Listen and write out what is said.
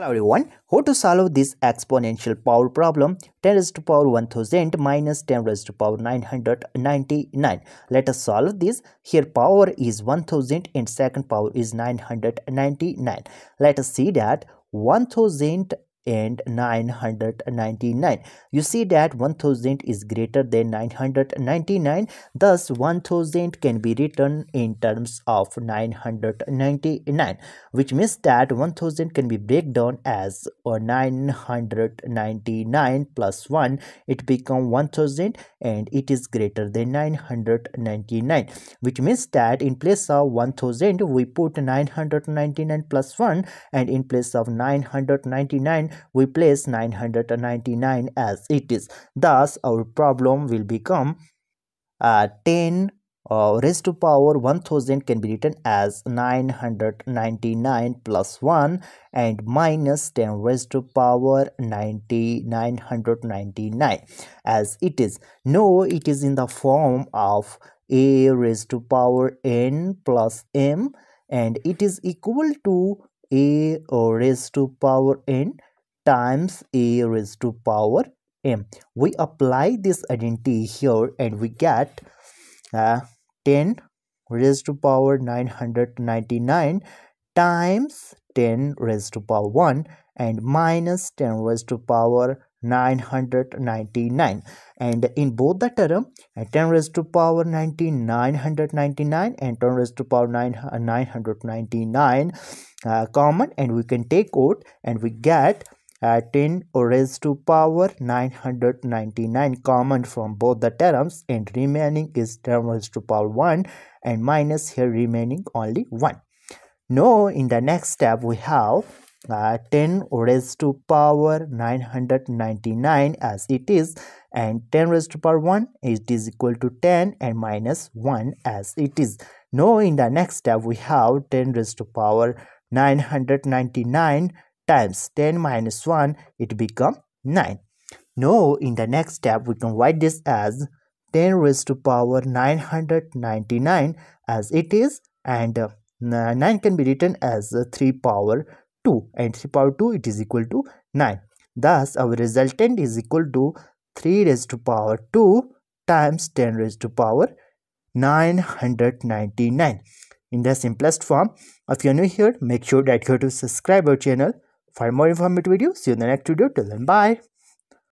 Hello everyone, how to solve this exponential power problem 10 raised to power 1000 minus 10 raised to power 999. Let us solve this. Here power is 1000 and second power is 999. Let us see that 1000 and 999 you see that 1000 is greater than 999 thus 1000 can be written in terms of 999 which means that 1000 can be break down as 999 plus 1 it become 1000 and it is greater than 999 which means that in place of 1000 we put 999 plus 1 and in place of 999 we place 999 as it is. Thus our problem will become uh, 10 uh, raised to power 1000 can be written as 999 plus 1 and minus 10 raised to power 90 999 as it is no it is in the form of a raised to power n plus m and it is equal to a raised to power n times a raised to power m. We apply this identity here and we get uh, 10 raised to power 999 times 10 raised to power 1 and minus 10 raised to power 999 and in both the term uh, 10 raised to power 9999 and 10 raised to power 9 uh, 999 uh, common and we can take out and we get uh, 10 raised to power 999 common from both the terms and remaining is 10 raised to power 1 and minus here remaining only 1 now in the next step we have uh, 10 raised to power 999 as it is and 10 raised to power 1 it is equal to 10 and minus 1 as it is. Now in the next step we have 10 raised to power 999 times 10 minus 1 it become 9 now in the next step we can write this as 10 raised to power 999 as it is and uh, 9 can be written as uh, 3 power 2 and 3 power 2 it is equal to 9 thus our resultant is equal to 3 raised to power 2 times 10 raised to power 999 in the simplest form if you're new here make sure that you to subscribe our channel for more informative videos, see you in the next video. Till then, bye.